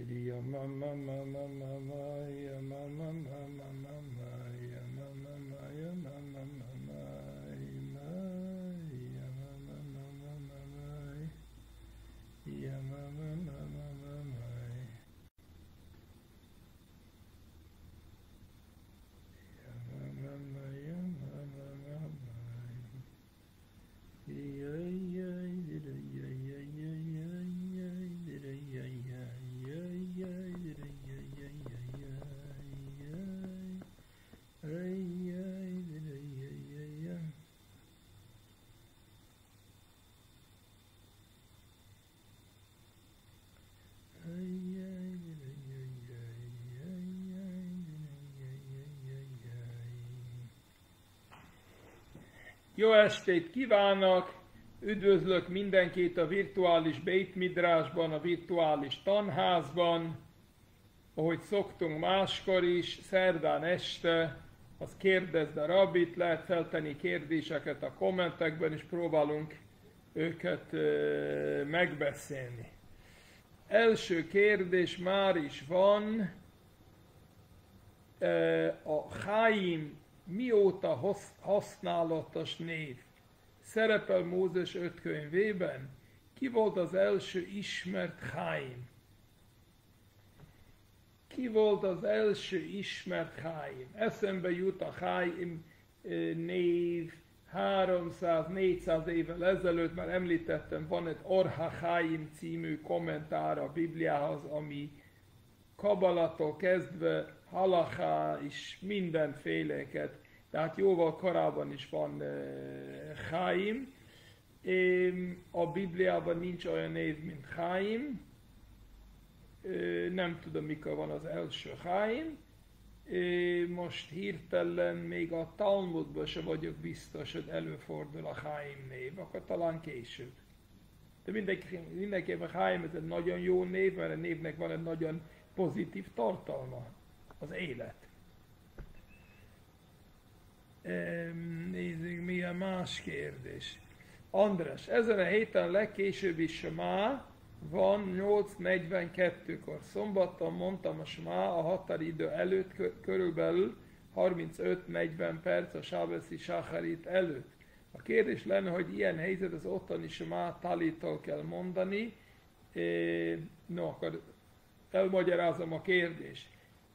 Kiriya mama mama mama mama mama mama Jó estét kívánok! Üdvözlök mindenkit a virtuális Beit Midrásban, a virtuális tanházban. Ahogy szoktunk máskor is, szerdán este, az kérdezd a rabbit, lehet feltenni kérdéseket a kommentekben, és próbálunk őket megbeszélni. Első kérdés már is van. A Chaim mióta hasz- használatos név? Szerepel Mózes öt könyvében? Ki volt az első ismert Chaim? Ki volt az első ismert Chaim? Eszembe jut a Chaim név 300-400 évvel ezelőtt, már említettem, van egy Orha Chaim című kommentár a Bibliához, ami Kabalatól kezdve halachá is mindenféleket, tehát jóval korábban is van uh, Chaim. A Bibliában nincs olyan név, mint Chaim. Nem tudom, mikor van az első Chaim. Most hirtelen még a Talmudban se vagyok biztos, hogy előfordul a Chaim név, akkor talán később. De mindenki, mindenképpen Chaim ez egy nagyon jó név, mert a névnek van egy nagyon pozitív tartalma, az élet. Nézzük, mi a más kérdés. András, ezen a héten legkésőbbi Smá van 8.42-kor. Szombaton mondtam a Smá a határidő előtt kö- körülbelül 35-40 perc a Sábeszi Sáharit előtt. A kérdés lenne, hogy ilyen helyzet az ottani Smá talitól kell mondani. No, akkor elmagyarázom a kérdést.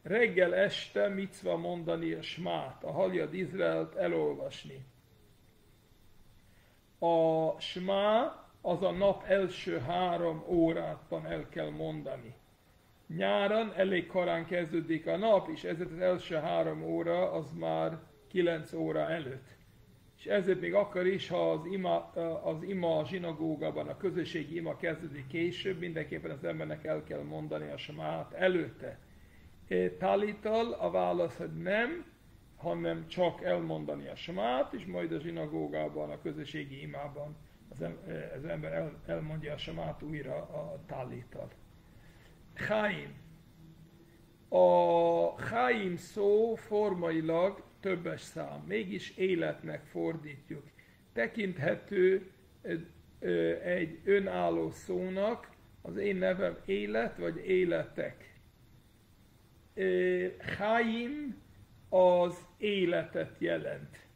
Reggel este micva mondani a smát, a haljad Izraelt elolvasni. A smá az a nap első három órában el kell mondani. Nyáron elég korán kezdődik a nap, és ezért az első három óra az már kilenc óra előtt. És ezért még akkor is, ha az ima, az ima a zsinagógában, a közösségi ima kezdődik később, mindenképpen az embernek el kell mondani a smát előtte. E, Talital a válasz, hogy nem, hanem csak elmondani a smát, és majd a zsinagógában, a közösségi imában az, e, ember el, elmondja a smát újra a talital. Chaim. A Chaim szó formailag többes szám, mégis életnek fordítjuk. Tekinthető ö, ö, egy önálló szónak, az én nevem élet vagy életek. Chaim az életet jelent.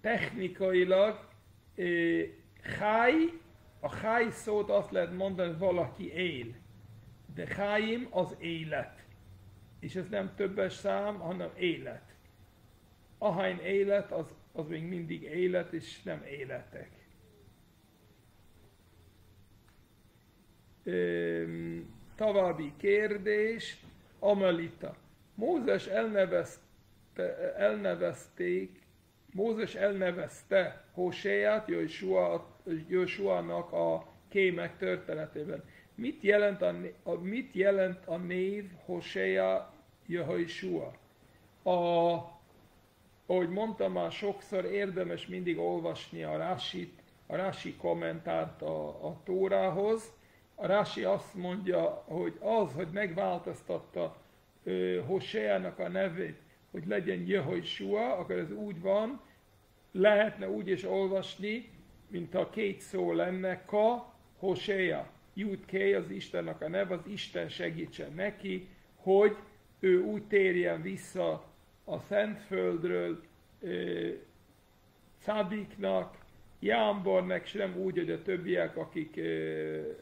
Technikailag Chai, a Chai szót azt lehet mondani, hogy valaki él. De Chaim az élet. És ez nem többes szám, hanem élet. Ahány élet, az, az még mindig élet, és nem életek. Öm, további kérdés, Amelita. Mózes elnevezte, elnevezték, Mózes elnevezte Hoséját, Jósuának a kémek történetében. Mit jelent a, a, mit jelent a név Hoséja Jehoshua? A, ahogy mondtam már sokszor, érdemes mindig olvasni a Rásit, a Rási kommentárt a, a Tórához. A Rási azt mondja, hogy az, hogy megváltoztatta ö, Hoséjának a nevét, hogy legyen Jehoshua, akkor ez úgy van, lehetne úgy is olvasni, mint a két szó lenne, ka, Hoséja. Jut K, az Istennek a neve, az Isten segítsen neki, hogy ő úgy térjen vissza a Szentföldről Cadiknak, Jámbornek, és nem úgy, hogy a többiek, akik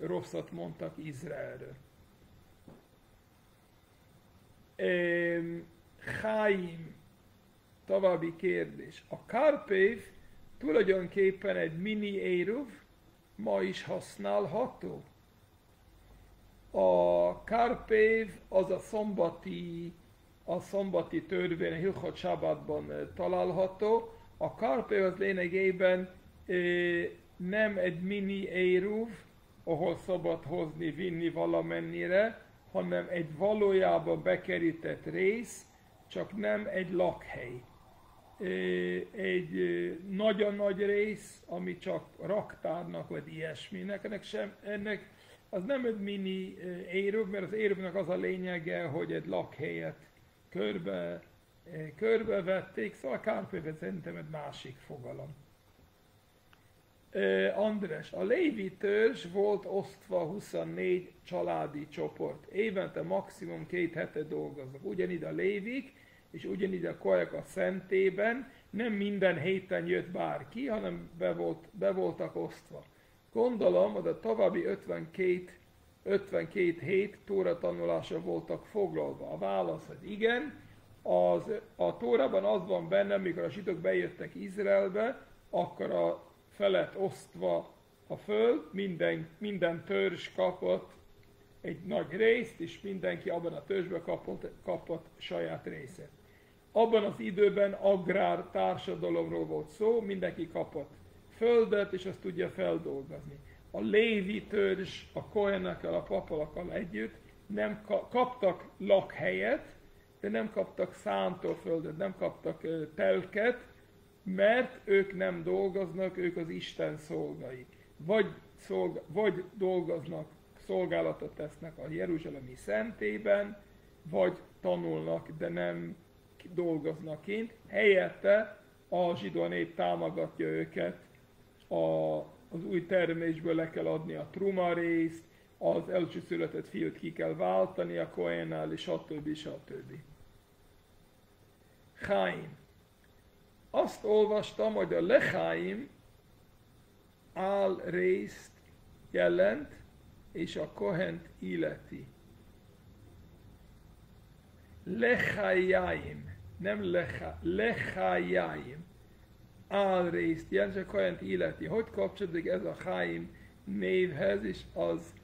rosszat mondtak Izraelről. Chaim, további kérdés. A Karpév tulajdonképpen egy mini éruv, ma is használható. A Karpév az a szombati, a szombati törvény, Hilchot Shabbatban található. A Karpév az lényegében nem egy mini éruv, ahol szabad hozni, vinni valamennyire, hanem egy valójában bekerített rész, csak nem egy lakhely. Egy nagyon nagy rész, ami csak raktárnak vagy ilyesminek, ennek, sem, ennek az nem egy mini érőbb, mert az érőbnek az a lényege, hogy egy lakhelyet körbe, körbevették, szóval Kárpéve szerintem egy másik fogalom. András, a Lévi törzs volt osztva 24 családi csoport. Évente maximum két hete dolgoznak. Ugyanígy a Lévik, és ugyanígy a kajak a szentében, nem minden héten jött bárki, hanem be, volt, be voltak osztva. Gondolom, hogy a további 52, 52 hét tóra tanulása voltak foglalva. A válasz, hogy igen. Az, a tórában az van benne, amikor a zsidók bejöttek Izraelbe, akkor a felett osztva a föld, minden, minden törzs kapott egy nagy részt, és mindenki abban a törzsben kapott, kapott saját részét. Abban az időben agrár társadalomról volt szó, mindenki kapott földet, és azt tudja feldolgozni. A lévi törzs a kohenekkel, a papalakkal együtt nem kaptak lakhelyet, de nem kaptak szántóföldet, nem kaptak telket, mert ők nem dolgoznak, ők az Isten szolgai. Vagy, szolga, vagy dolgoznak, szolgálatot tesznek a Jeruzsálemi szentében, vagy tanulnak, de nem dolgoznak kint. Helyette a zsidó nép támogatja őket, a, az új termésből le kell adni a truma részt, az első született fiút ki kell váltani a Kohenál, és stb. stb. Chaim azt olvastam, hogy a leháim áll részt jelent, és a kohent illeti. Lechajáim, nem lecha, lechajáim. Áll részt jelent, és a kohent illeti. Hogy kapcsolódik ez a háim névhez, és az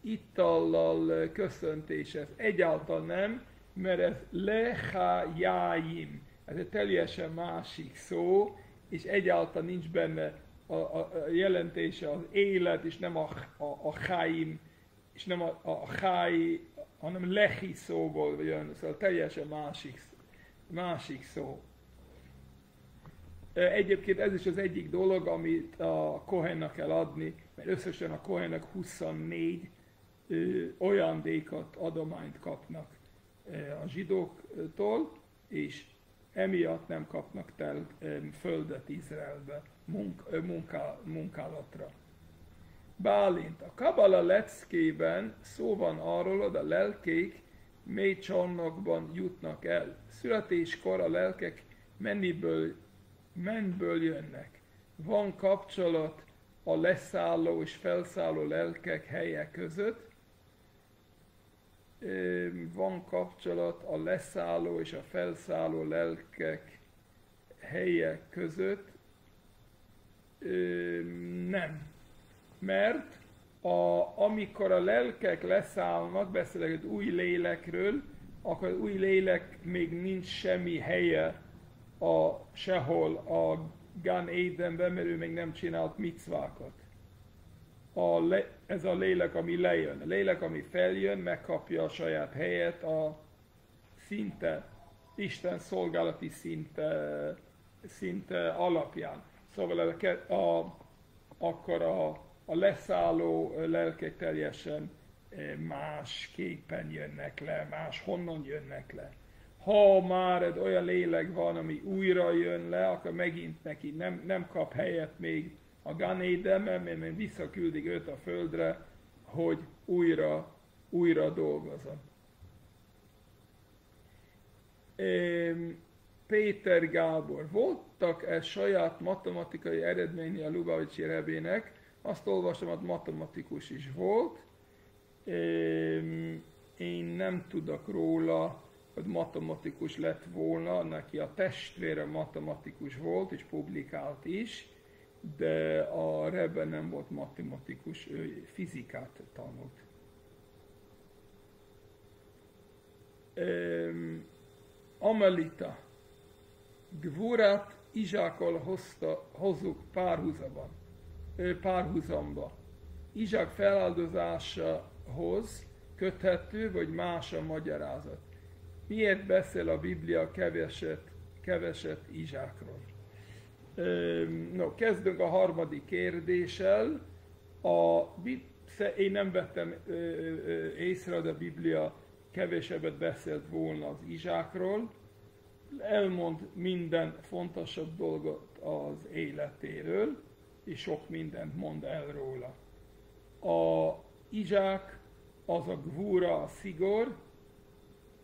itallal köszöntéshez? Egyáltalán nem, mert ez lechajáim ez egy teljesen másik szó, és egyáltalán nincs benne a, a, a jelentése az élet, és nem a, a, a háim, és nem a, a háj, hanem lehi szóból jön, szóval teljesen másik, másik szó. Egyébként ez is az egyik dolog, amit a Kohennak kell adni, mert összesen a Kohennek 24 ö, ajándékot, adományt kapnak a zsidóktól, és emiatt nem kapnak tel földet Izraelbe munk, munká, munkálatra. Bálint, a Kabala leckében szó van arról, hogy a lelkék mély csarnokban jutnak el. Születéskor a lelkek menniből, mennyből jönnek. Van kapcsolat a leszálló és felszálló lelkek helye között, van kapcsolat a leszálló és a felszálló lelkek helye között? Nem. Mert a, amikor a lelkek leszállnak, beszélek egy új lélekről, akkor az új lélek még nincs semmi helye a, sehol a Gan Édenben, mert ő még nem csinált micvákat a le, ez a lélek, ami lejön. A lélek, ami feljön, megkapja a saját helyet a szinte, Isten szolgálati szinte, szinte alapján. Szóval a, a, akkor a, a leszálló lelkek teljesen eh, másképpen jönnek le, más honnan jönnek le. Ha már egy olyan lélek van, ami újra jön le, akkor megint neki nem, nem kap helyet még a Ganédem, mert visszaküldik őt a földre, hogy újra, újra dolgozom. Péter Gábor. Voltak-e saját matematikai eredményi a Lubavicsi Rebének? Azt olvasom, hogy matematikus is volt. Én nem tudok róla, hogy matematikus lett volna, neki a testvére matematikus volt, és publikált is, de a Rebbe nem volt matematikus, ő fizikát tanult. Amelita. Gvurat Izsákkal hozta, hozzuk párhuzamban, párhuzamba. Izsák feláldozásahoz köthető, vagy más a magyarázat. Miért beszél a Biblia keveset, keveset Izsákról? No, kezdünk a harmadik kérdéssel. A, én nem vettem észre, de a Biblia kevesebbet beszélt volna az Izsákról, elmond minden fontosabb dolgot az életéről, és sok mindent mond el róla. A Izsák az a gvúra, a szigor,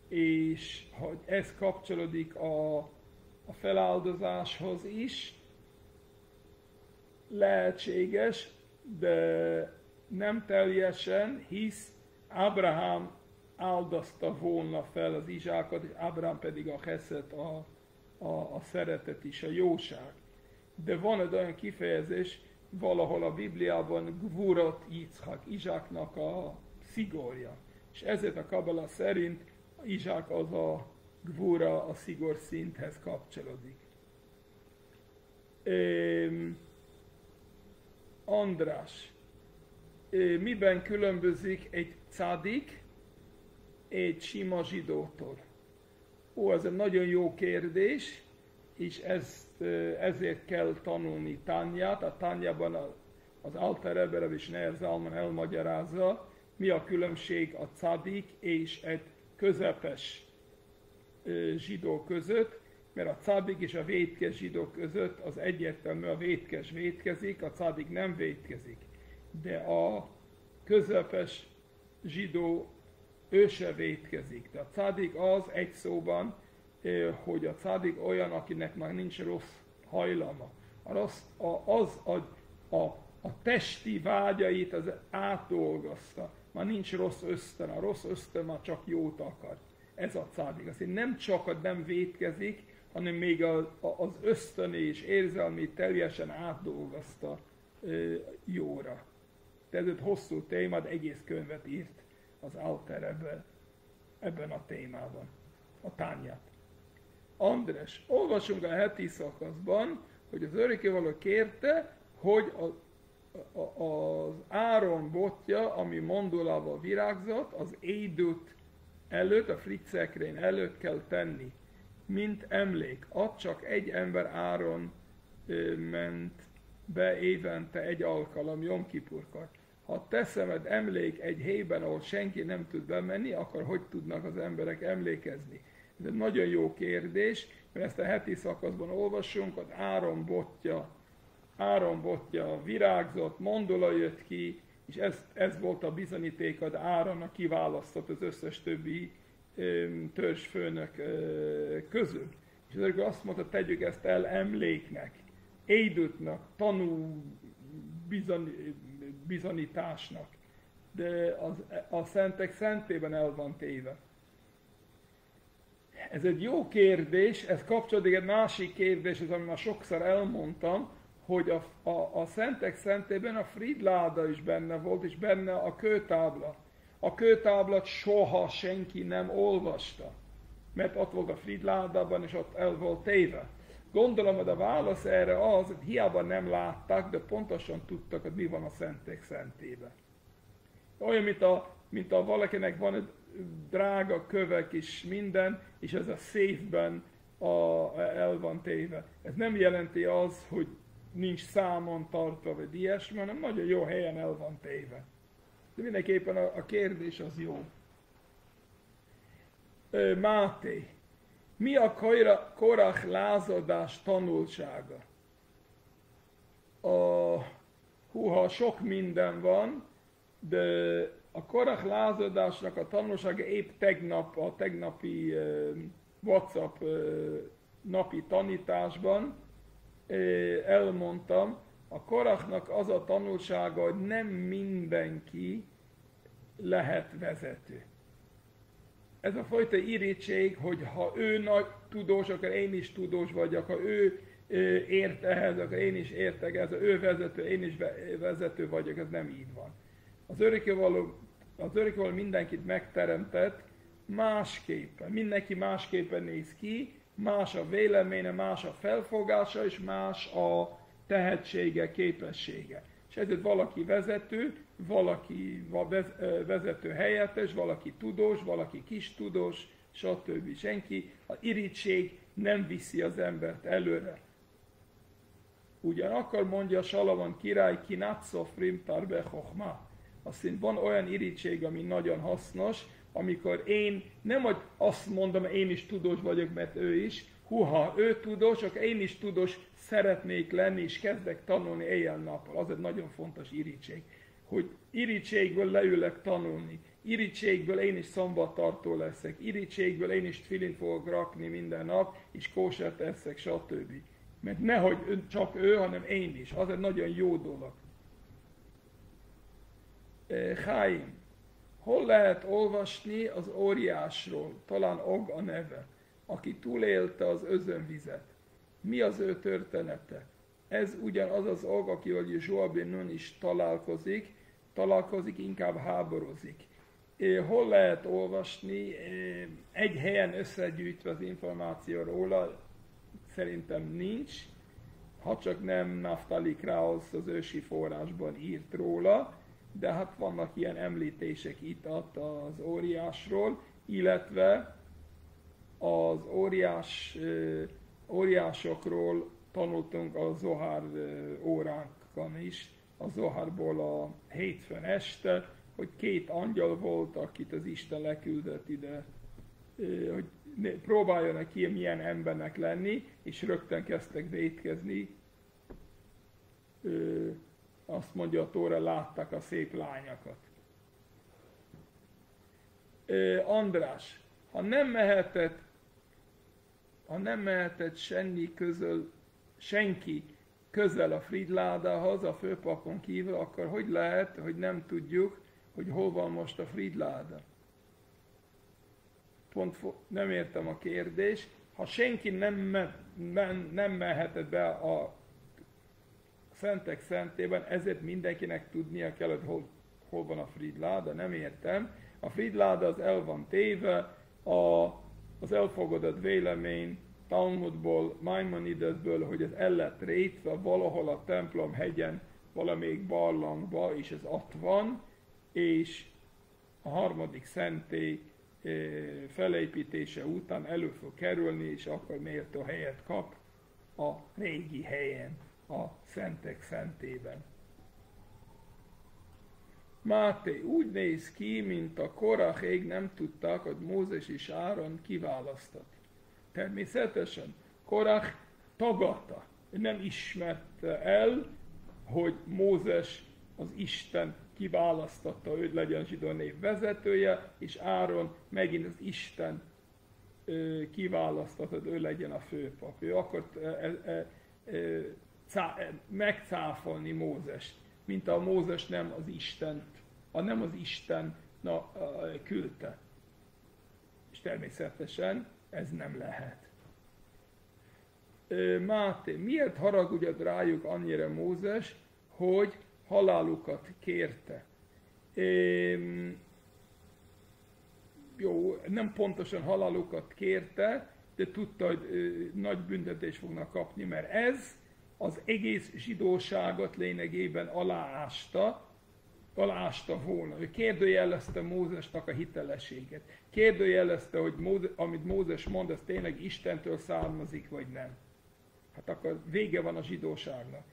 és hogy ez kapcsolódik a, a feláldozáshoz is, lehetséges, de nem teljesen, hisz Ábrahám áldozta volna fel az Izsákat, és Ábrám pedig a heszet, a, a, a szeretet is, a jóság. De van egy olyan kifejezés, valahol a Bibliában Gvurot Yitzhak, Izsáknak a szigorja. És ezért a Kabbalah szerint Izsák az a Gvura a szigor szinthez kapcsolódik. Üm, András, miben különbözik egy cadik egy sima zsidótól? Ó, ez egy nagyon jó kérdés, és ezt, ezért kell tanulni Tányát. A Tányában az Alter Eberev és Neher elmagyarázza, mi a különbség a cadik és egy közepes zsidó között, mert a cadik és a vétkes zsidó között az egyértelmű, a vétkes vétkezik, a cadik nem vétkezik. De a közepes zsidó ő se vétkezik. De a cádik az egy szóban, hogy a cádik olyan, akinek már nincs rossz hajlama. A rossz, a, az a, a, a testi vágyait az átdolgozta. Már nincs rossz ösztön, a rossz ösztön már csak jót akar. Ez a cádik. Azt nem csak a nem vétkezik, hanem még az, az ösztön és érzelmi teljesen átdolgozta jóra. Tehát egy hosszú téma, de egész könyvet írt az Alter ebben, ebben a témában, a tányát. András, olvasunk a heti szakaszban, hogy az örökkévaló kérte, hogy a, a, az Áron botja, ami mandulával virágzott, az édut előtt, a fritzekrén előtt kell tenni, mint emlék. Ad csak egy ember Áron ö, ment be évente egy alkalom, Jom Kipurkor ha te szemed emlék egy helyben, ahol senki nem tud bemenni, akkor hogy tudnak az emberek emlékezni? Ez egy nagyon jó kérdés, mert ezt a heti szakaszban olvassunk, az Áron botja, Áron botja virágzott, mondula jött ki, és ez, ez volt a bizonyíték, az Áronnak kiválasztott az összes többi törzsfőnök közül. És ezért azt mondta, tegyük ezt el emléknek, édutnak, tanú bizony, bizonyításnak. De az, a szentek szentében el van téve. Ez egy jó kérdés, ez kapcsolódik egy másik kérdéshez, amit már sokszor elmondtam, hogy a, a, a szentek szentében a Fridláda is benne volt, és benne a kőtábla. A kőtáblat soha senki nem olvasta, mert ott volt a Fridládában, és ott el volt téve. Gondolom, hogy a válasz erre az, hogy hiába nem látták, de pontosan tudtak, hogy mi van a szentek szentébe. Olyan, mint a, mint a valakinek van egy drága kövek és minden, és ez a széfben a, el van téve. Ez nem jelenti az, hogy nincs számon tartva, vagy ilyesmi, hanem nagyon jó helyen el van téve. De mindenképpen a, a kérdés az jó. Máté, mi a Korach lázadás tanulsága? A, húha, sok minden van, de a korach lázadásnak a tanulsága épp tegnap, a tegnapi uh, WhatsApp uh, napi tanításban elmondtam, a korachnak az a tanulsága, hogy nem mindenki lehet vezető. Ez a fajta irítség, hogy ha ő nagy tudós, akkor én is tudós vagyok, ha ő ért ehhez, akkor én is értek ez, ő vezető, én is vezető vagyok, ez nem így van. Az örökkévaló, az örökkévaló mindenkit megteremtett másképpen, mindenki másképpen néz ki, más a véleménye, más a felfogása, és más a tehetsége, képessége. És ezért valaki vezető, valaki vezető helyettes, valaki tudós, valaki kis tudós, stb. Senki, a irítség nem viszi az embert előre. Ugyanakkor mondja Salamon király, ki frim tarbe chokhma. Azt van olyan irítség, ami nagyon hasznos, amikor én nem hogy azt mondom, én is tudós vagyok, mert ő is, huha, ő tudós, akkor én is tudós szeretnék lenni, és kezdek tanulni éjjel-nappal. Az egy nagyon fontos irítség, hogy irítségből leülök tanulni, irítségből én is szombattartó leszek, irítségből én is filint fogok rakni minden nap, és kósert eszek, stb. Mert nehogy csak ő, hanem én is. Az egy nagyon jó dolog. Chaim. Hol lehet olvasni az óriásról, talán Og a neve, aki túlélte az özönvizet? Mi az ő története? Ez ugyanaz az Og, akivel Joshua ben Nun is találkozik, találkozik, inkább háborozik. Hol lehet olvasni? Egy helyen összegyűjtve az információ róla, szerintem nincs, ha csak nem Naftali Krausz az ősi forrásban írt róla, de hát vannak ilyen említések itt az óriásról, illetve az óriás, óriásokról tanultunk a Zohar óránkon is, a Zoharból a hétfőn este, hogy két angyal volt, akit az Isten leküldött ide, hogy próbáljanak ki milyen embernek lenni, és rögtön kezdtek vétkezni. Azt mondja a Tóra, láttak a szép lányokat. András, ha nem mehetett, ha nem mehetett senki közül, senki közel a Fridládához, a főpapon kívül, akkor hogy lehet, hogy nem tudjuk, hogy hol van most a Fridláda? Pont nem értem a kérdést. Ha senki nem, me, men, nem mehetett be a szentek szentében, ezért mindenkinek tudnia kell, hogy hol, hol van a Fridláda, nem értem. A Fridláda az el van téve, a, az elfogadott vélemény Talmudból, Maimonidesből, hogy ez el lett rétve valahol a templom hegyen, valamelyik barlangba, és ez ott van, és a harmadik szentély eh, felépítése után elő fog kerülni, és akkor méltó helyet kap a régi helyen, a szentek szentében. Máté úgy néz ki, mint a korachék nem tudták, hogy Mózes és Áron kiválasztott. Természetesen Korach tagadta, nem ismerte el, hogy Mózes az Isten kiválasztotta őt legyen zsidó név vezetője, és Áron megint az Isten kiválasztotta, hogy ő legyen a főpap. Ő akart cá, megcáfolni Mózest, mint a Mózes nem az Istent, a nem az Isten na, küldte. És természetesen ez nem lehet. Máté, miért haragudjad rájuk annyira Mózes, hogy halálukat kérte? Jó, nem pontosan halálukat kérte, de tudta, hogy nagy büntetés fognak kapni, mert ez az egész zsidóságot lényegében aláásta, aláásta volna. Ő kérdőjelezte Mózesnak a hitelességet. Kérdőjelezte, hogy Móze, amit Mózes mond, ez tényleg Istentől származik, vagy nem. Hát akkor vége van a zsidóságnak.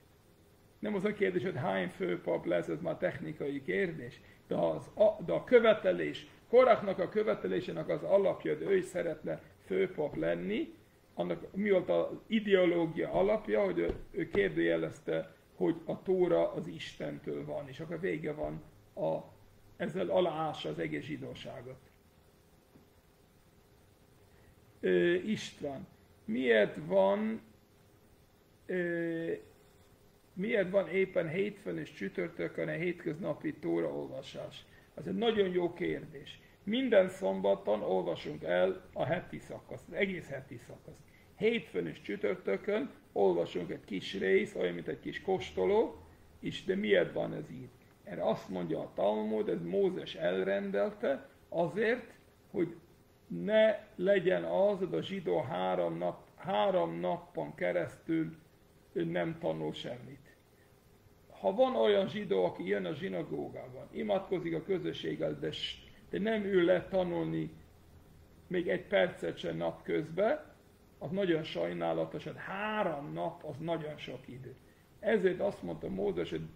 Nem az a kérdés, hogy hány főpap lesz, ez már technikai kérdés, de, az, a, de a követelés, Koraknak a követelésének az alapja, hogy ő is szeretne főpap lenni, annak mi volt az ideológia alapja, hogy ő, kérdőjelezte hogy a Tóra az Istentől van, és akkor vége van a ezzel aláássa az egész zsidóságot. Ö, István, miért van ö, miért van éppen hétfőn és csütörtökön a hétköznapi tóraolvasás? Ez egy nagyon jó kérdés. Minden szombaton olvasunk el a heti szakaszt, az egész heti szakaszt. Hétfőn és csütörtökön olvasunk egy kis rész, olyan, mint egy kis kóstoló, és de miért van ez így? Erre azt mondja a Talmud, ez Mózes elrendelte, azért, hogy ne legyen az, hogy a zsidó három, nap, három napon keresztül nem tanul semmit. Ha van olyan zsidó, aki jön a zsinagógában, imádkozik a közösséggel, de, de nem ül le tanulni még egy percet sem napközben, az nagyon sajnálatos, hogy három nap az nagyon sok idő. Ezért azt mondta Mózes, hogy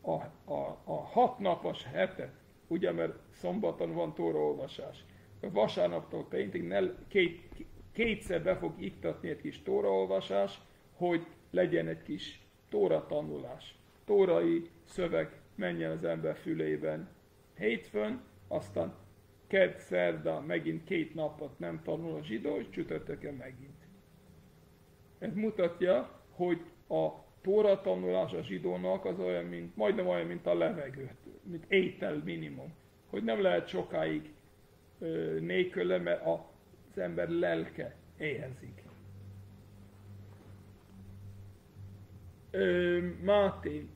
a, a, a hat napos hetet, ugye, mert szombaton van tóraolvasás, a vasárnaptól péntek ne, két, kétszer be fog iktatni egy kis tóraolvasás, hogy legyen egy kis tóra tanulás. Tórai szöveg menjen az ember fülében hétfőn, aztán kedd, szerda, megint két napot nem tanul a zsidó, és csütörtökön megint. Ez mutatja, hogy a tóra tanulás a zsidónak az olyan, mint, majdnem olyan, mint a levegő, mint étel minimum. Hogy nem lehet sokáig nélküle, mert az ember lelke éhezik. Máté,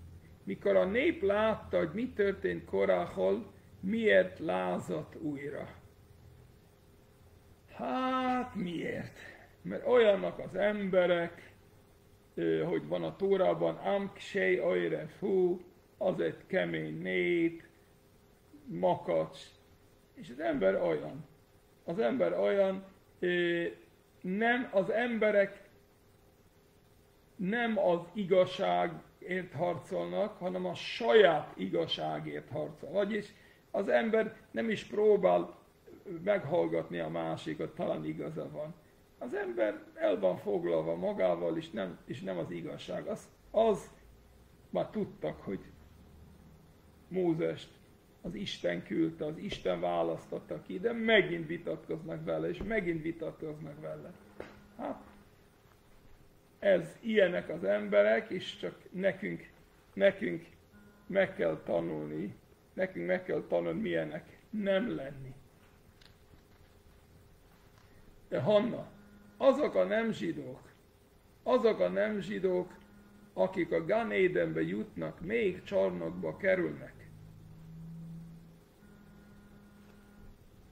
mikor a nép látta, hogy mi történt Koráhol, miért lázadt újra? Hát miért? Mert olyannak az emberek, hogy van a Tórában, Amksej, Ajre, fú, az egy kemény nép, makacs, és az ember olyan. Az ember olyan, nem az emberek nem az igazságért harcolnak, hanem a saját igazságért harcol. Vagyis az ember nem is próbál meghallgatni a másikat, talán igaza van. Az ember el van foglalva magával, és nem, és nem az igazság. Az, az már tudtak, hogy Mózest az Isten küldte, az Isten választotta ki, de megint vitatkoznak vele, és megint vitatkoznak vele. Hát, ez ilyenek az emberek, és csak nekünk, nekünk meg kell tanulni, nekünk meg kell tanulni milyenek nem lenni. De Hanna, azok a nem zsidók, azok a nem zsidók, akik a Gan Édenbe jutnak, még csarnokba kerülnek.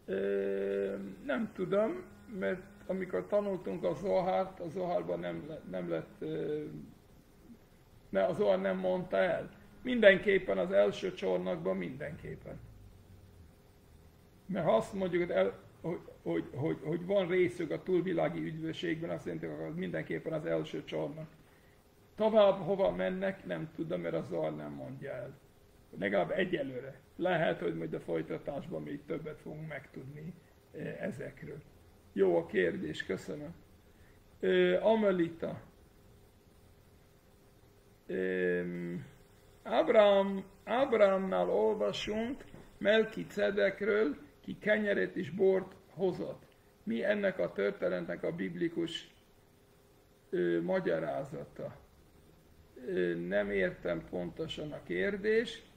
Ö, nem tudom, mert amikor tanultunk a Zohárt, a Zohárban nem, nem lett, ne, a Zohár nem mondta el. Mindenképpen az első csornakban mindenképpen. Mert ha azt mondjuk, hogy, el, hogy, hogy, hogy, hogy van részük a túlvilági üdvösségben, azt jelenti, hogy az mindenképpen az első csornak. Tovább hova mennek, nem tudom, mert az Zohár nem mondja el. Legalább egyelőre. Lehet, hogy majd a folytatásban még többet fogunk megtudni ezekről. Jó a kérdés, köszönöm. Amelita. Abraham, Abrahamnál olvasunk Melki Cedekről, ki kenyeret és bort hozott. Mi ennek a történetnek a biblikus ö, magyarázata? Ö, nem értem pontosan a kérdést.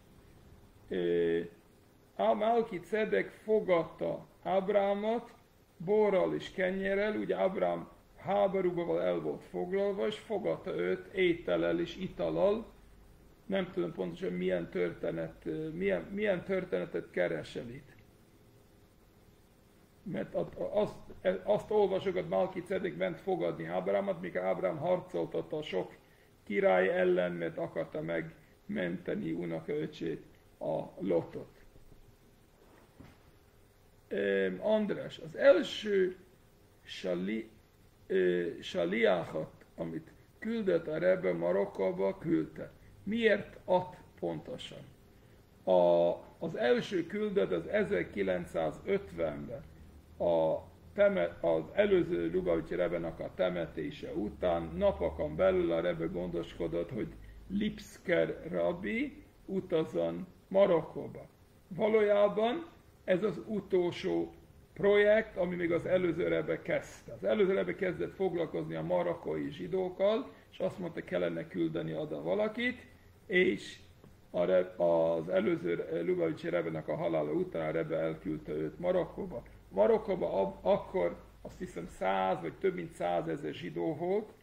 A Melki Cedek fogadta Abrahamot, borral és kenyerrel, ugye Abraham háborúban el volt foglalva, és fogadta őt étellel és italal. Nem tudom pontosan milyen, történet, milyen, milyen történetet keresel itt. Mert azt, azt olvasok, hogy Malki Cedek ment fogadni Ábrámot, míg Ábrám harcoltatta a sok király ellen, mert akarta megmenteni unokaöcsét, a Lotot. András, az első sali, amit küldött a Rebbe Marokkóba, küldte. Miért ad pontosan? A, az első küldet az 1950-ben a temet, az előző Lubavitch Rebenak a temetése után napokon belül a Rebe gondoskodott, hogy Lipsker rabbi utazon Marokkóba. Valójában ez az utolsó projekt, ami még az előző rebe kezdte. Az előző rebe kezdett foglalkozni a marokkói zsidókkal, és azt mondta, kellene küldeni oda valakit, és a az előző Lubavicsi Rebenek a halála után a Rebe elküldte őt Marokkóba. Marokkóba ab, akkor azt hiszem száz vagy több mint százezer zsidó volt,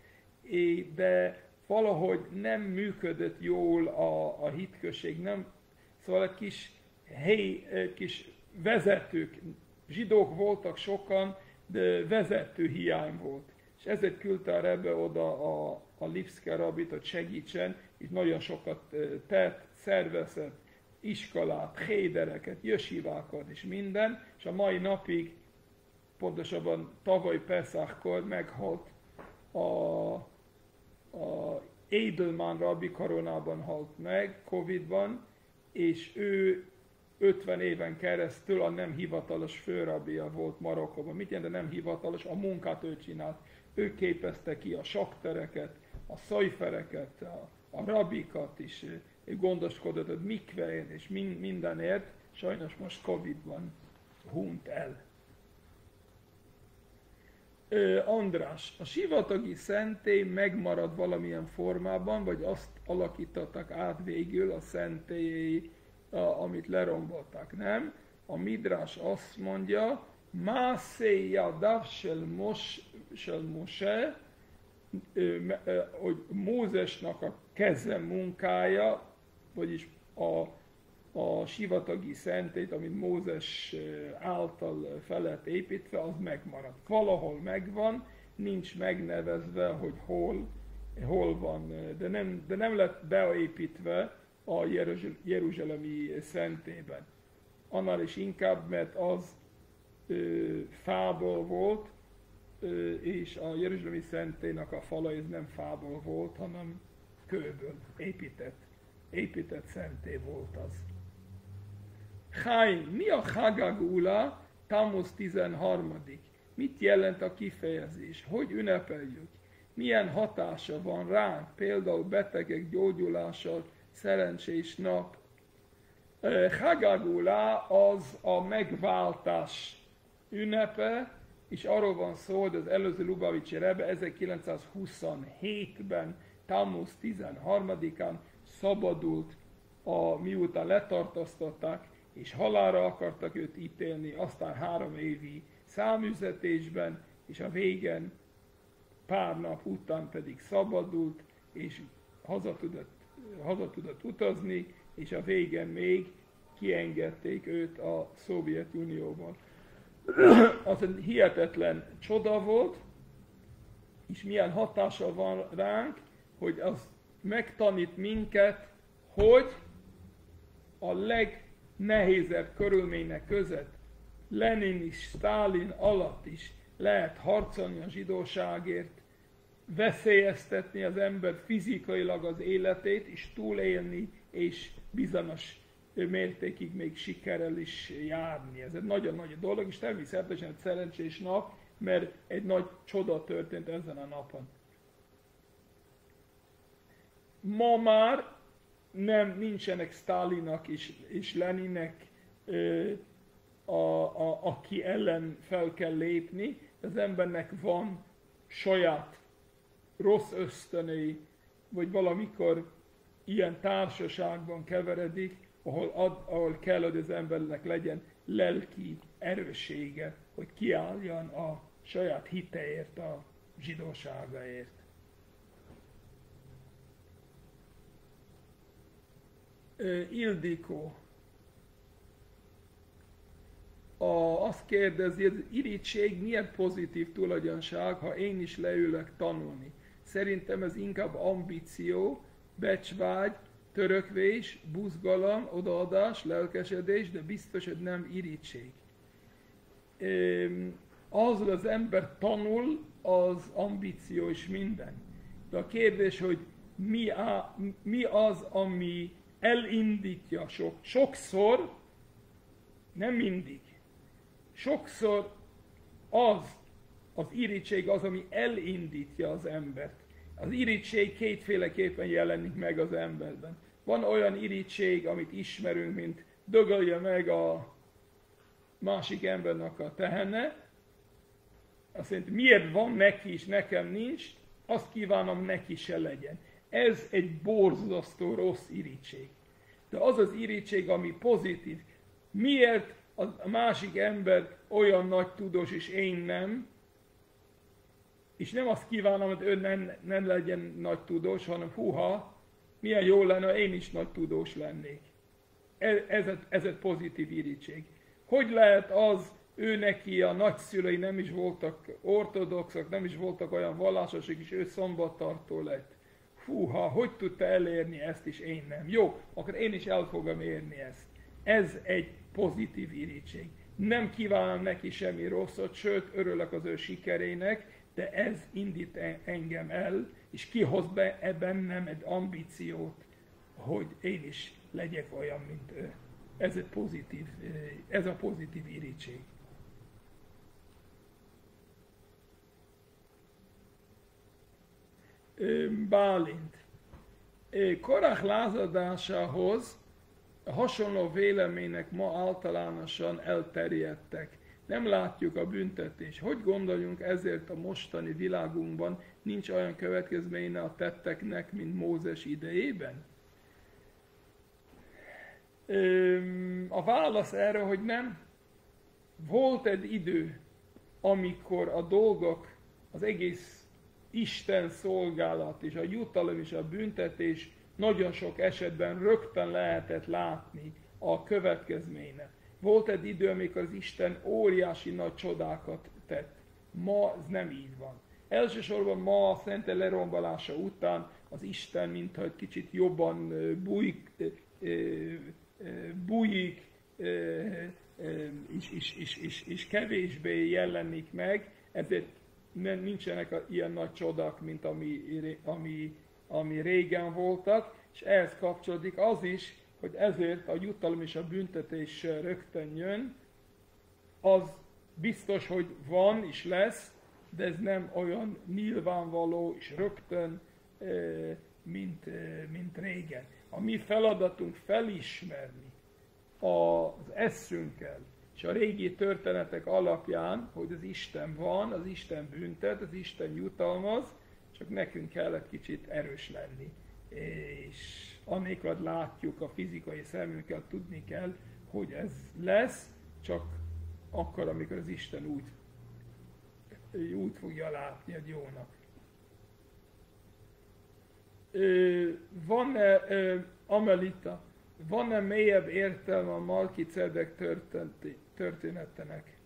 de valahogy nem működött jól a, a hitközség, nem, szóval egy kis helyi, egy kis vezetők, zsidók voltak sokan, de vezető hiány volt. És ezért küldte a Rebbe oda a, a Lipszke rabit, hogy segítsen, és nagyon sokat tett, szervezett, iskolát, hédereket, jösivákat és minden, és a mai napig, pontosabban tavaly Peszákkor meghalt a, a Edelman rabbi koronában halt meg, Covid-ban, és ő 50 éven keresztül a nem hivatalos főrabia volt Marokkóban. Mit jelent, nem hivatalos? A munkát ő csinált. Ő képezte ki a saktereket, a szajfereket, a, a rabikat is, gondoskodott a mikvején és mindenért. Sajnos most Covid-ban hunyt el. András, a sivatagi szentély megmarad valamilyen formában, vagy azt alakítottak át végül a szentélyei amit leromboltak, nem? A Midrás azt mondja, Mászé Yadav Shel Moshe, hogy Mózesnak a keze munkája, vagyis a, a sivatagi szentét, amit Mózes által felett építve, az megmaradt. Valahol megvan, nincs megnevezve, hogy hol, hol van, de nem, de nem lett beépítve a Jeruzsálemi szentében. Annál is inkább, mert az ö, fából volt, és a Jeruzsálemi szentének a fala ez nem fából volt, hanem kőből épített, épített szenté volt az. Chaim, mi a Hagagula, Tammuz 13. Mit jelent a kifejezés? Hogy ünnepeljük? Milyen hatása van ránk, például betegek gyógyulása, szerencsés nap. Hagagula az a megváltás ünnepe, és arról van szó, hogy az előző Lubavicsi Rebe 1927-ben, Tammuz 13-án szabadult, a, miután letartóztatták, és halára akartak őt ítélni, aztán három évi számüzetésben, és a végen pár nap után pedig szabadult, és haza tudott haza tudott utazni, és a végen még kiengedték őt a Szovjetunióban. Az egy hihetetlen csoda volt, és milyen hatása van ránk, hogy az megtanít minket, hogy a legnehézebb körülmények között Lenin és Stalin alatt is lehet harcolni a zsidóságért, veszélyeztetni az ember fizikailag az életét, és túlélni, és bizonyos mértékig még sikerrel is járni. Ez egy nagyon nagy dolog, és természetesen egy szerencsés nap, mert egy nagy csoda történt ezen a napon. Ma már nem nincsenek Stalinak és, és Leninnek, a, a, aki ellen fel kell lépni, az embernek van saját rossz ösztönei, vagy valamikor ilyen társaságban keveredik, ahol, ad, ahol kell, hogy az embernek legyen lelki erőssége, hogy kiálljon a saját hiteért, a zsidóságaért. Ildikó a, azt kérdezi, az irítség milyen pozitív tulajdonság, ha én is leülök tanulni. Szerintem ez inkább ambíció, becsvágy, törökvés, buzgalom, odaadás, lelkesedés, de biztos, hogy nem irítség. Az, az ember tanul, az ambíció és minden. De a kérdés, hogy mi, a, mi az, ami elindítja sok, sokszor, nem mindig, sokszor az, az irítség az, ami elindítja az embert. Az irítség kétféleképpen jelenik meg az emberben. Van olyan irítség, amit ismerünk, mint dögölje meg a másik embernek a tehene, azt mondja, miért van neki és nekem nincs, azt kívánom neki se legyen. Ez egy borzasztó rossz irítség. De az az irítség, ami pozitív. Miért a másik ember olyan nagy tudós, és én nem, és nem azt kívánom, hogy ő nem, nem legyen nagy tudós, hanem huha, milyen jó lenne, én is nagy tudós lennék. Ez, ez, egy pozitív irítség. Hogy lehet az, ő neki a nagyszülei nem is voltak ortodoxok, nem is voltak olyan vallásosok, és ő szombattartó lett. Fúha, hogy tudta elérni ezt, és én nem? Jó, akkor én is el fogom érni ezt. Ez egy pozitív irítség. Nem kívánom neki semmi rosszat, sőt, örülök az ő sikerének, de ez indít engem el, és kihoz be e bennem egy ambíciót, hogy én is legyek olyan, mint ő. Ez, egy pozitív, ez a pozitív irítség. Bálint. Korák lázadásához hasonló vélemények ma általánosan elterjedtek. Nem látjuk a büntetés. Hogy gondoljunk ezért a mostani világunkban nincs olyan következménye a tetteknek, mint Mózes idejében? A válasz erre, hogy nem. Volt egy idő, amikor a dolgok, az egész Isten szolgálat és a jutalom és a büntetés nagyon sok esetben rögtön lehetett látni a következménye. Volt egy idő, amikor az Isten óriási nagy csodákat tett. Ma ez nem így van. Elsősorban ma a szente lerombolása után az Isten, mintha egy kicsit jobban bújik, bújik és, és, és, és, és kevésbé jelenik meg, ezért nincsenek ilyen nagy csodák, mint ami, ami, ami régen voltak, és ehhez kapcsolódik az is, hogy ezért a jutalom és a büntetés rögtön jön, az biztos, hogy van és lesz, de ez nem olyan nyilvánvaló és rögtön, mint, mint régen. A mi feladatunk felismerni az eszünkkel, és a régi történetek alapján, hogy az Isten van, az Isten büntet, az Isten jutalmaz, csak nekünk kellett kicsit erős lenni. És annélkül látjuk a fizikai szemünkkel, tudni kell, hogy ez lesz, csak akkor, amikor az Isten úgy, úgy fogja látni egy jónak. Van-e, Amelita, van-e mélyebb értelme a Malki Cedek történetenek?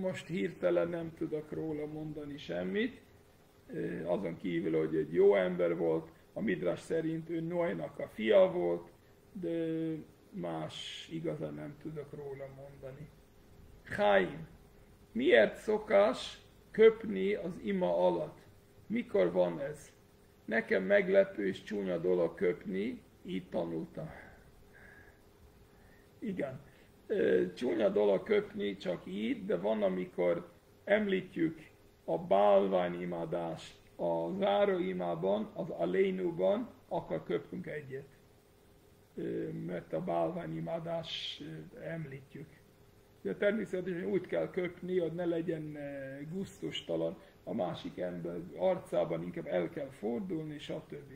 Most hirtelen nem tudok róla mondani semmit, azon kívül, hogy egy jó ember volt, a Midras szerint ő Noénak a fia volt, de más igazán nem tudok róla mondani. Chaim. Miért szokás köpni az ima alatt? Mikor van ez? Nekem meglepő és csúnya dolog köpni, így tanultam. Igen. Csúnya dolog köpni csak így, de van, amikor említjük a bálványimadást, a záróimában, az alénúban, akkor köpünk egyet. Mert a bálványimádás említjük. De természetesen úgy kell köpni, hogy ne legyen gusztustalan a másik ember arcában, inkább el kell fordulni, stb.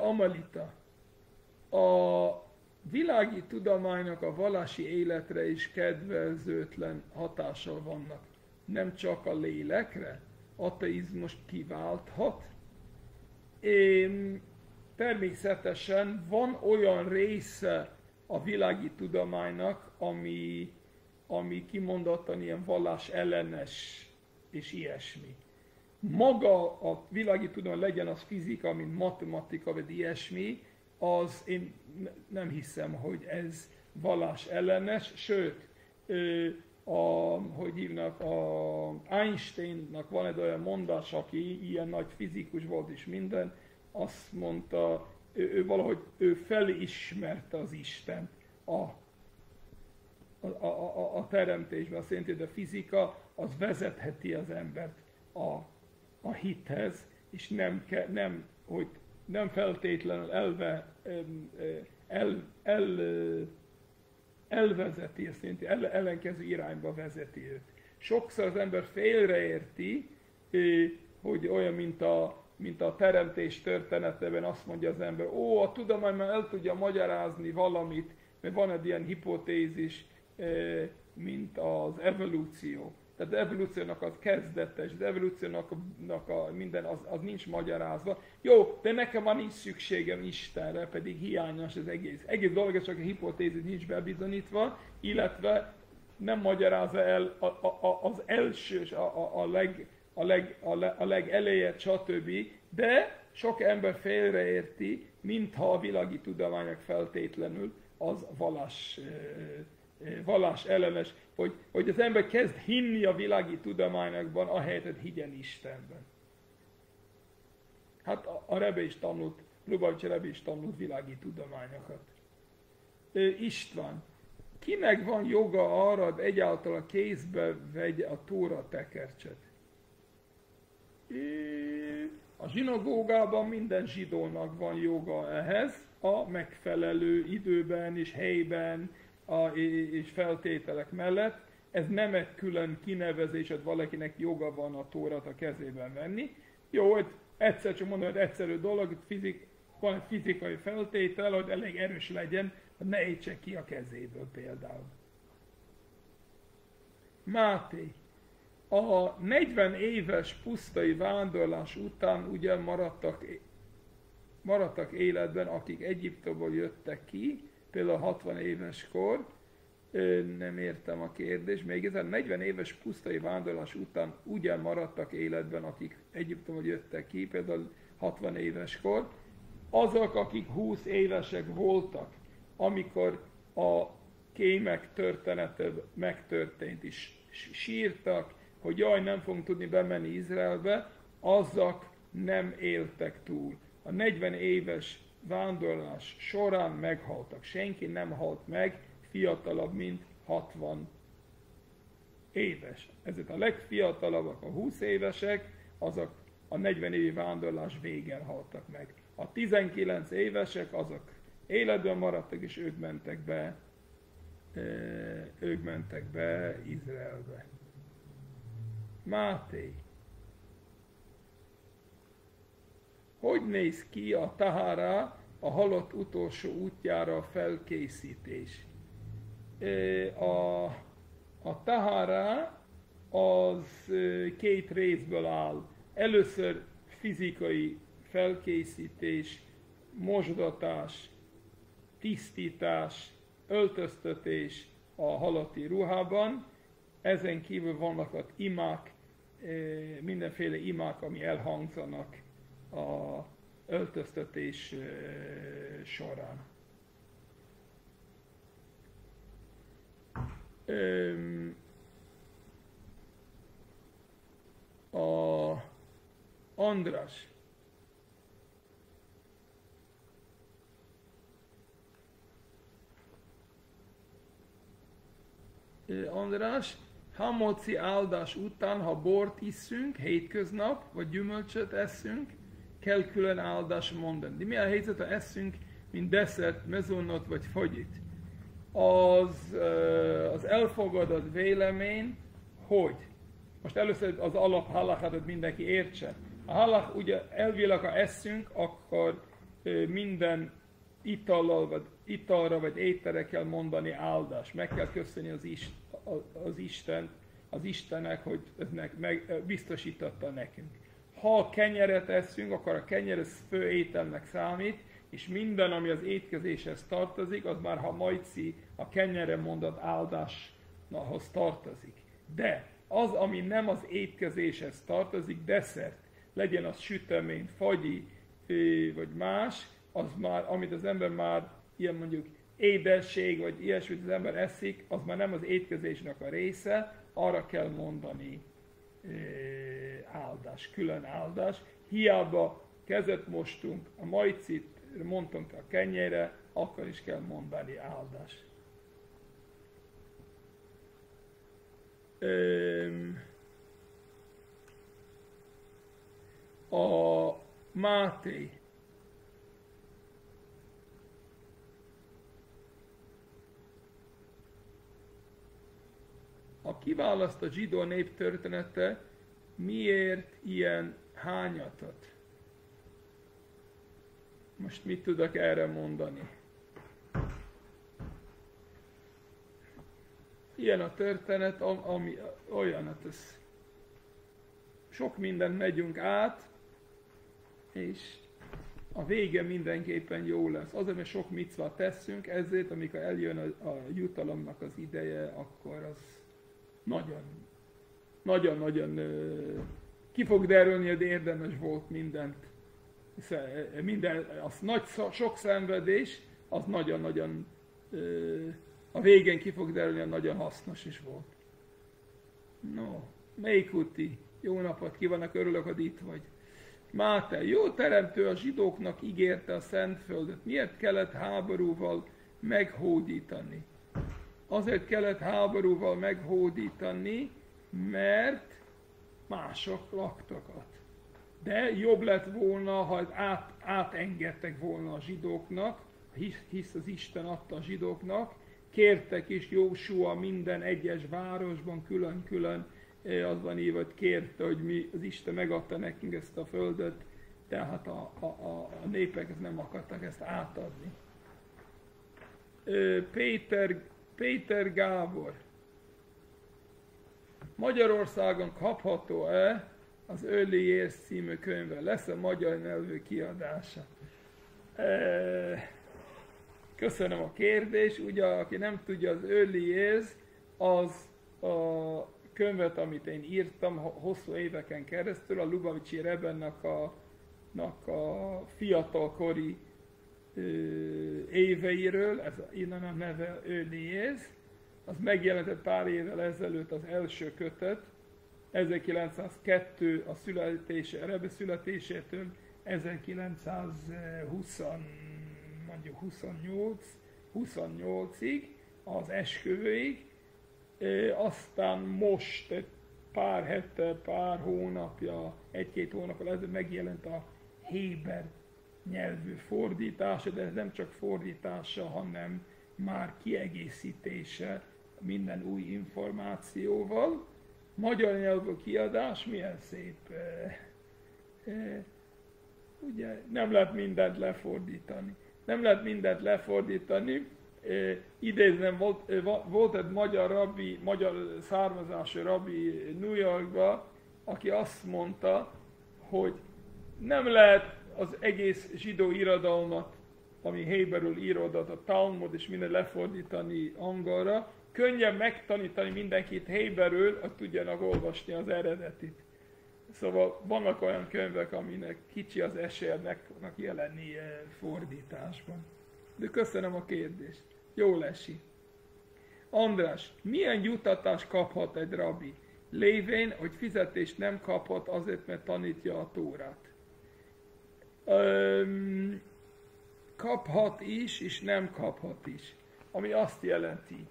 Amalita. A világi tudományok a vallási életre is kedvezőtlen hatással vannak nem csak a lélekre, ateizmus kiválthat. Én, természetesen van olyan része a világi tudománynak, ami, ami kimondottan ilyen vallás ellenes és ilyesmi. Maga a világi tudomány legyen az fizika, mint matematika, vagy ilyesmi, az én nem hiszem, hogy ez vallás ellenes, sőt, a, hogy hívnak, a Einsteinnak van egy olyan mondás, aki ilyen nagy fizikus volt és minden, azt mondta, ő, valahogy ő felismerte az Isten a, a, a, a, teremtésben. Azt jelenti, hogy a fizika az vezetheti az embert a, a hithez, és nem, ke, nem hogy nem feltétlenül elve, el, el, elvezeti, ezt jelenti, el, ellenkező irányba vezeti őt. Sokszor az ember félreérti, hogy olyan, mint a, mint a teremtés történetében azt mondja az ember, ó, a tudomány már el tudja magyarázni valamit, mert van egy ilyen hipotézis, mint az evolúció. Tehát az evolúciónak az kezdetes, az evolúciónak a minden az, az nincs magyarázva. Jó, de nekem már nincs szükségem Istenre, pedig hiányos az egész. Egész dolog, ez csak a hipotézis nincs bebizonyítva, illetve nem magyarázza el a, a, a, az első, a, a, a, leg, a, leg, a, leg, a legelejét, stb. De sok ember félreérti, mintha a világi tudományok feltétlenül az valás vallás ellenes, hogy, hogy az ember kezd hinni a világi tudományokban, ahelyett, hogy higgyen Istenben. Hát a, a Rebe is tanult, Lubavicsi Rebe is tanult világi tudományokat. István, kinek van joga arra, hogy egyáltalán kézbe vegye a tóra tekercset? A zsinagógában minden zsidónak van joga ehhez, a megfelelő időben és helyben, a, és feltételek mellett. Ez nem egy külön kinevezés, hogy valakinek joga van a tórat a kezében venni. Jó, hogy egyszer csak mondom, hogy egyszerű dolog, fizik, van egy fizikai feltétel, hogy elég erős legyen, hogy ne ejtse ki a kezéből például. Máté, a 40 éves pusztai vándorlás után ugye maradtak, maradtak életben, akik Egyiptomból jöttek ki, például 60 éves kor, nem értem a kérdést, még ezen 40 éves pusztai vándorlás után ugyan maradtak életben, akik Egyiptomból jöttek ki, például 60 éves kor, azok, akik 20 évesek voltak, amikor a kémek története megtörtént, és sírtak, hogy jaj, nem fogunk tudni bemenni Izraelbe, azok nem éltek túl. A 40 éves vándorlás során meghaltak. Senki nem halt meg fiatalabb, mint 60 éves. Ezért a legfiatalabbak, a 20 évesek, azok a 40 évi vándorlás végén haltak meg. A 19 évesek, azok életben maradtak, és ők mentek be, ők mentek be Izraelbe. Máté. Hogy néz ki a tahara, a halott utolsó útjára a felkészítés? A, a tahara az két részből áll. Először fizikai felkészítés, mosdatás, tisztítás, öltöztetés a halatti ruhában, ezen kívül vannak ott imák, mindenféle imák, ami elhangzanak a öltöztetés során. A András András, Hamoci áldás után, ha bort iszünk hétköznap, vagy gyümölcsöt eszünk, kell külön áldás mondani. De mi a helyzet, ha eszünk, mint desszert, mezonot vagy fagyit? Az, az elfogadott vélemény, hogy most először az alap halakat, mindenki értse. A halak ugye elvileg, ha eszünk, akkor minden itallal, vagy italra, vagy ételre kell mondani áldás. Meg kell köszönni az, Ist, az Isten, az Istennek, hogy eznek meg, biztosította nekünk. Ha kenyeret eszünk, akkor a kenyer ez fő ételnek számít, és minden, ami az étkezéshez tartozik, az már ha majci a kenyere mondat áldáshoz tartozik. De az, ami nem az étkezéshez tartozik, desszert, legyen az sütemény, fagyi, vagy más, az már, amit az ember már ilyen mondjuk édesség, vagy ilyesmit az ember eszik, az már nem az étkezésnek a része, arra kell mondani áldás, külön áldás. Hiába kezet mostunk, a majcit mondtunk a kenyére, akkor is kell mondani áldás. A Máté a kiválasztott zsidó nép története miért ilyen hányatat? Most mit tudok erre mondani? Ilyen a történet, ami olyan, hát ez sok mindent megyünk át, és a vége mindenképpen jó lesz. Azért, mert sok micva teszünk, ezért, amikor eljön a, a jutalomnak az ideje, akkor az nagyon, nagyon-nagyon ki fog derülni, hogy érdemes volt mindent. Minden, az nagy, sok szenvedés, az nagyon-nagyon a végén ki fog derülni, nagyon hasznos is volt. No, melyik úti? Jó napot kívánok, örülök, hogy itt vagy. Máte, jó teremtő a zsidóknak ígérte a Szentföldet. Miért kellett háborúval meghódítani? Azért kellett háborúval meghódítani, mert mások laktak ott. De jobb lett volna, ha át, átengedtek volna a zsidóknak, hisz, az Isten adta a zsidóknak, kértek is Jósua minden egyes városban külön-külön az van írva, hogy kérte, hogy mi, az Isten megadta nekünk ezt a földet, tehát a, a, a, népek nem akartak ezt átadni. Péter, Péter Gábor. Magyarországon kapható-e az Early Years című könyve? Lesz-e magyar nyelvű kiadása? Köszönöm a kérdést. Ugye, aki nem tudja, az Early Years az a könyvet, amit én írtam hosszú éveken keresztül, a Lubavicsi Rebennek a, a fiatalkori éveiről, ez innen a neve Öliéz, az megjelentett pár évvel ezelőtt az első kötet, 1902 a születése, Rebe születésétől 1920 mondjuk 28, 28-ig, az esküvőig, aztán most egy pár hete, pár hónapja, egy-két hónap ezelőtt megjelent a Héber nyelvű fordítása, de ez nem csak fordítása, hanem már kiegészítése minden új információval. Magyar nyelvű kiadás milyen szép. ugye nem lehet mindent lefordítani. Nem lehet mindent lefordítani, idéznem, volt, volt egy magyar rabbi, magyar származású rabbi New Yorkba, aki azt mondta, hogy nem lehet az egész zsidó irodalmat, ami Héberül íródott, a Talmud és minden lefordítani angolra, könnyen megtanítani mindenkit Héberül, hogy tudjanak olvasni az eredetit. Szóval vannak olyan könyvek, aminek kicsi az esélynek jelenni fordításban. De köszönöm a kérdést. Jól esik. András, milyen jutatás kaphat egy rabbi? Lévén, hogy fizetést nem kaphat azért, mert tanítja a tórát. Öm, kaphat is, és nem kaphat is. Ami azt jelenti,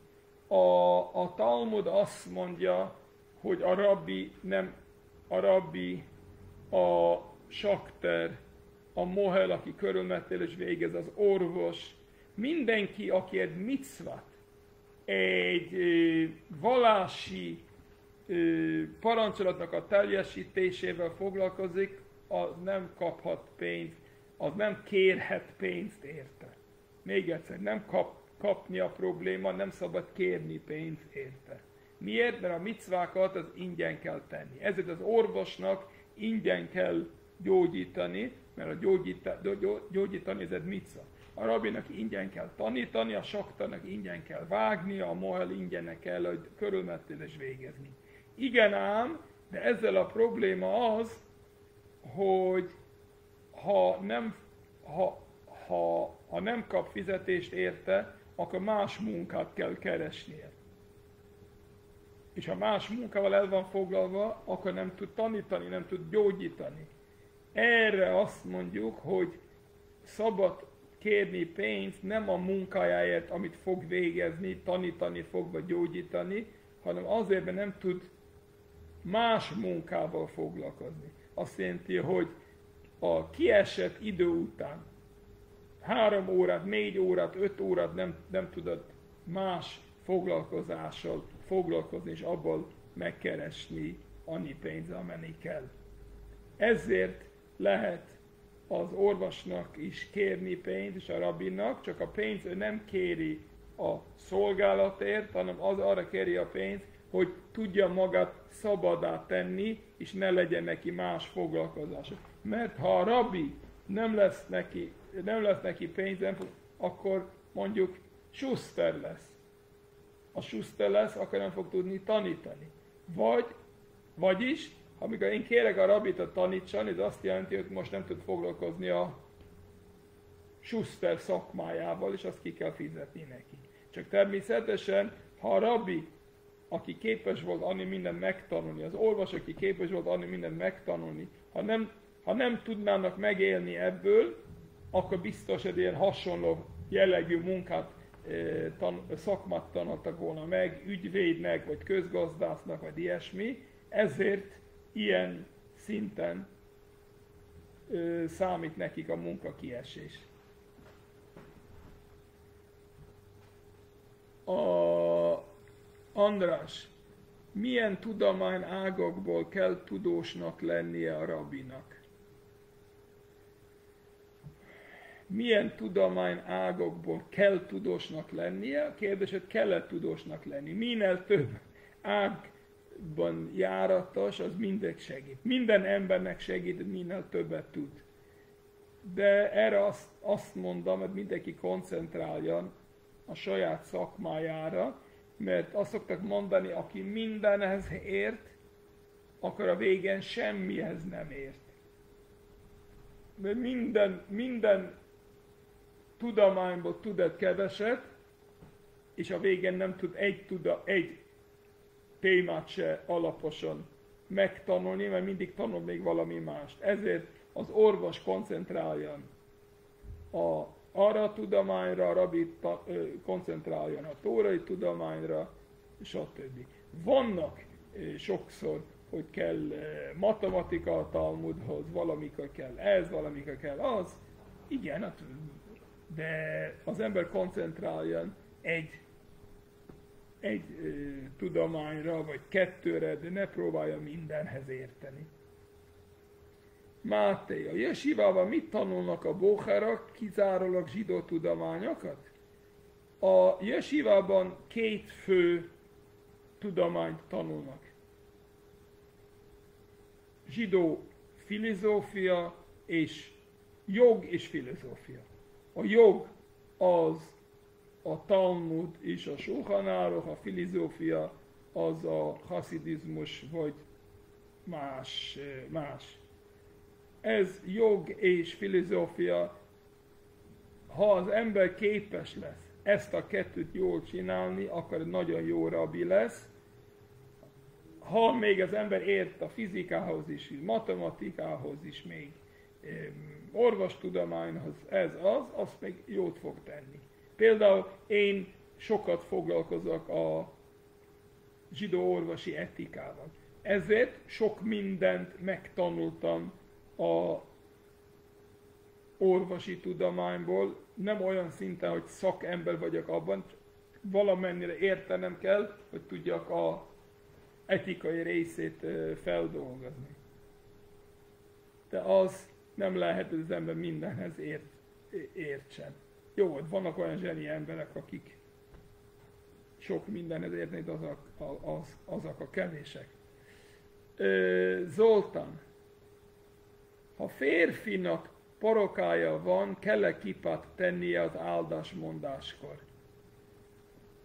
a, a Talmud azt mondja, hogy a rabbi nem, a rabbi, a sakter, a mohel, aki körülmetélés végez, az orvos, mindenki, aki egy mitzvat, egy vallási parancsolatnak a teljesítésével foglalkozik, az nem kaphat pénzt, az nem kérhet pénzt érte. Még egyszer, nem kap, kapni a probléma, nem szabad kérni pénzt érte. Miért? Mert a micvákat az ingyen kell tenni. Ezért az orvosnak ingyen kell gyógyítani, mert a gyógyíta, gyógyítani ez egy micva. A rabinak ingyen kell tanítani, a saktanak ingyen kell vágni, a mohel ingyenek kell, hogy körülmetélés végezni. Igen ám, de ezzel a probléma az, hogy ha nem, ha, ha, ha nem kap fizetést érte, akkor más munkát kell keresnie. És ha más munkával el van foglalva, akkor nem tud tanítani, nem tud gyógyítani. Erre azt mondjuk, hogy szabad kérni pénzt nem a munkájáért, amit fog végezni, tanítani fog, vagy gyógyítani, hanem azért, mert nem tud más munkával foglalkozni. Azt jelenti, hogy a kiesett idő után három órát, négy órát, öt órát nem, nem tudod más foglalkozással foglalkozni, és abból megkeresni annyi pénz, amennyi kell. Ezért lehet az orvosnak is kérni pénzt, és a rabbinak, csak a pénzt ő nem kéri a szolgálatért, hanem az arra kéri a pénzt, hogy tudja magát szabadá tenni, és ne legyen neki más foglalkozása. Mert ha a rabbi nem lesz neki, nem lesz neki pénzem, akkor mondjuk Schuster lesz. A Schuster lesz, akkor nem fog tudni tanítani. Vagy, vagyis, amikor én kérek a rabit hogy tanítson, ez azt jelenti, hogy most nem tud foglalkozni a Schuster szakmájával, és azt ki kell fizetni neki. Csak természetesen, ha a rabbi, aki képes volt annyi mindent megtanulni, az orvos, aki képes volt annyi mindent megtanulni, ha nem, ha nem tudnának megélni ebből, akkor biztos egy ilyen hasonló jellegű munkát, eh, tan, szakmát tanultak volna meg, ügyvédnek, vagy közgazdásznak, vagy ilyesmi, ezért ilyen szinten ö, számít nekik a munka kiesés. A András, milyen tudomány ágokból kell tudósnak lennie a rabinak? Milyen tudomány ágokból kell tudósnak lennie? A kérdés, hogy kell-e tudósnak lenni? Minél több ág ban járatos, az mindegy segít. Minden embernek segít, minél többet tud. De erre azt, azt mondom, hogy mindenki koncentráljon a saját szakmájára, mert azt szoktak mondani, aki mindenhez ért, akkor a végén semmihez nem ért. Mert minden, minden tudományból tud egy keveset, és a végén nem tud egy, tuda, egy témát se alaposan megtanulni, mert mindig tanul még valami mást. Ezért az orvos koncentráljon a, arra a tudományra, a rabbi koncentráljon a tórai tudományra, stb. Vannak sokszor, hogy kell matematika a Talmudhoz, valamikor kell ez, valamikor kell az. Igen, hát, de az ember koncentráljon egy egy tudományra, vagy kettőre, de ne próbálja mindenhez érteni. Máté, a jesivában mit tanulnak a bóhárak, kizárólag zsidó tudományokat? A jesivában két fő tudományt tanulnak. Zsidó filozófia és jog és filozófia. A jog az a Talmud és a Sohanároh, a filozófia, az a haszidizmus, vagy más, más. Ez jog és filozófia, ha az ember képes lesz ezt a kettőt jól csinálni, akkor nagyon jó rabbi lesz. Ha még az ember ért a fizikához is, matematikához is, még orvostudományhoz ez az, azt még jót fog tenni. Például én sokat foglalkozok a zsidó orvosi etikával. Ezért sok mindent megtanultam a orvosi tudományból, nem olyan szinten, hogy szakember vagyok abban, valamennyire értenem kell, hogy tudjak a etikai részét feldolgozni. De az nem lehet, hogy az ember mindenhez ért, értsen. Jó, ott vannak olyan zseni emberek, akik sok mindenhez érteni, de azok, az, azok a kevések. Zoltán, ha férfinak parokája van, kell-e kipát tennie az áldásmondáskor?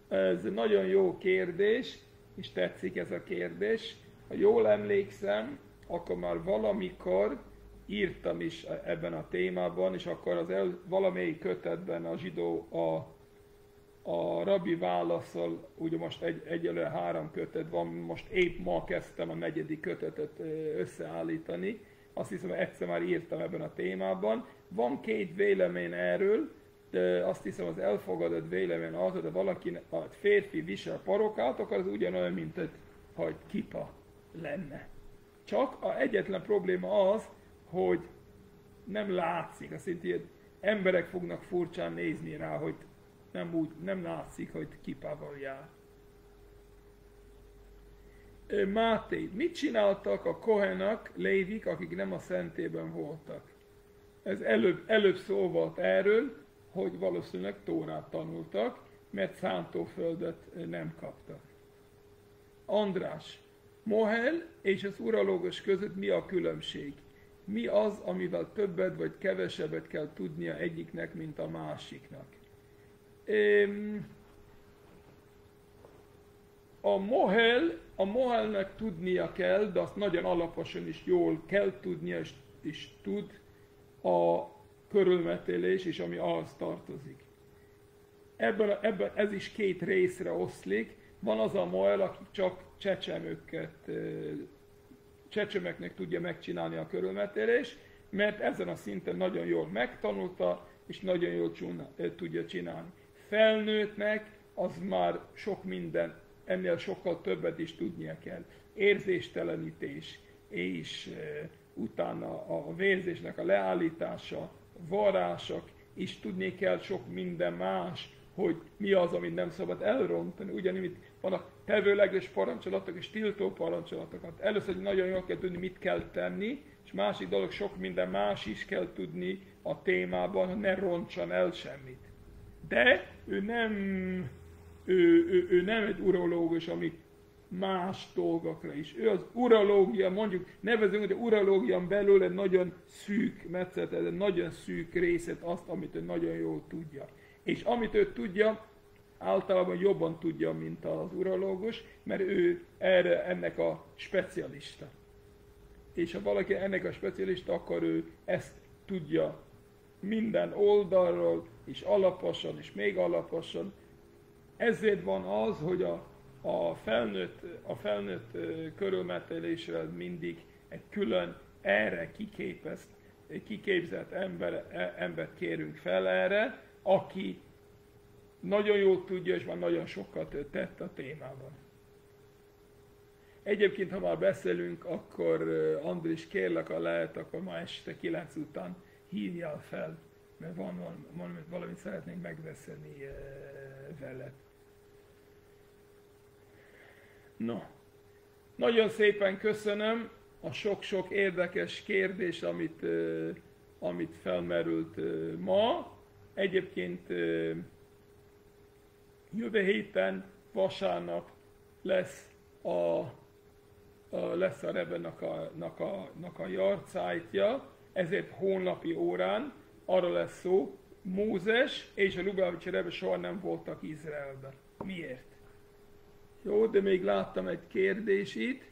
Ez nagyon jó kérdés, és tetszik ez a kérdés. Ha jól emlékszem, akkor már valamikor írtam is ebben a témában, és akkor az el, valamelyik kötetben a zsidó a, a rabbi válaszol, ugye most egy, egyelőre három kötet van, most épp ma kezdtem a negyedik kötetet összeállítani, azt hiszem, egyszer már írtam ebben a témában. Van két vélemény erről, de azt hiszem az elfogadott vélemény az, hogy valaki, a férfi visel parokát, akkor az ugyanolyan, mint egy, hogy kipa lenne. Csak a egyetlen probléma az, hogy nem látszik, azt jelenti, hogy emberek fognak furcsán nézni rá, hogy nem, úgy, nem látszik, hogy kipával jár. Máté, mit csináltak a kohenak, lévik, akik nem a szentében voltak? Ez előbb, előbb szó volt erről, hogy valószínűleg Tórát tanultak, mert szántóföldet nem kaptak. András, Mohel és az uralógus között mi a különbség? Mi az, amivel többet vagy kevesebbet kell tudnia egyiknek, mint a másiknak? A Mohel, a Mohelnek tudnia kell, de azt nagyon alaposan is jól kell tudnia, és, és tud a körülmetélés, és ami ahhoz tartozik. Ebben, ebben ez is két részre oszlik. Van az a Moel, aki csak csecsemőket, csecsemeknek tudja megcsinálni a körülmetélés, mert ezen a szinten nagyon jól megtanulta, és nagyon jól tudja csinálni. Felnőttnek az már sok minden, ennél sokkal többet is tudnia kell. Érzéstelenítés, és utána a vérzésnek a leállítása, varások, is tudni kell sok minden más, hogy mi az, amit nem szabad elrontani. Ugyanígy vannak tevőleges parancsolatok és tiltó parancsolatokat. Először nagyon jól kell tudni, mit kell tenni, és másik dolog, sok minden más is kell tudni a témában, hogy ne rontson el semmit. De ő nem, ő, ő, ő nem egy urológus, ami más dolgokra is. Ő az urológia, mondjuk nevezünk, hogy a urológián belül egy nagyon szűk metszet, egy nagyon szűk részét, azt, amit ő nagyon jól tudja. És amit ő tudja, általában jobban tudja, mint az urológus, mert ő erre, ennek a specialista. És ha valaki ennek a specialista, akkor ő ezt tudja minden oldalról, és alaposan, és még alaposan. Ezért van az, hogy a, a felnőtt, a felnőtt körülmetélésre mindig egy külön erre kiképezt, kiképzett ember, e, embert kérünk fel erre, aki nagyon jól tudja, és már nagyon sokat tett a témában. Egyébként, ha már beszélünk, akkor Andris, kérlek, ha lehet, akkor ma este 9 után hívjál fel, mert van, van, van valamit szeretnénk megbeszélni veled. No, nagyon szépen köszönöm a sok-sok érdekes kérdés, amit, amit felmerült ma. Egyébként jövő héten vasárnap lesz a, a lesz a Rebenak a, nak a, nak a jarcájtja, ezért hónapi órán arra lesz szó, Mózes és a Lubavicsi Rebe soha nem voltak Izraelben. Miért? Jó, de még láttam egy kérdés itt.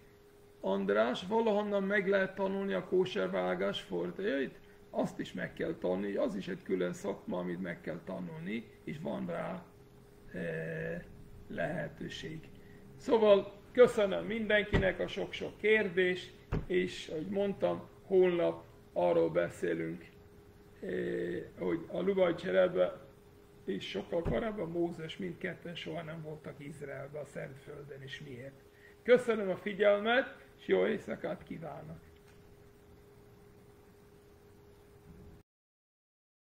András, valahonnan meg lehet tanulni a kóservágás fordítóit? Azt is meg kell tanulni, az is egy külön szakma, amit meg kell tanulni, és van rá e, lehetőség. Szóval köszönöm mindenkinek a sok-sok kérdést, és ahogy mondtam, holnap arról beszélünk, e, hogy a Lubaj Cserebe és sokkal korábban Mózes mindketten soha nem voltak Izraelbe a Szentföldön, és miért. Köszönöm a figyelmet, és jó éjszakát kívánok!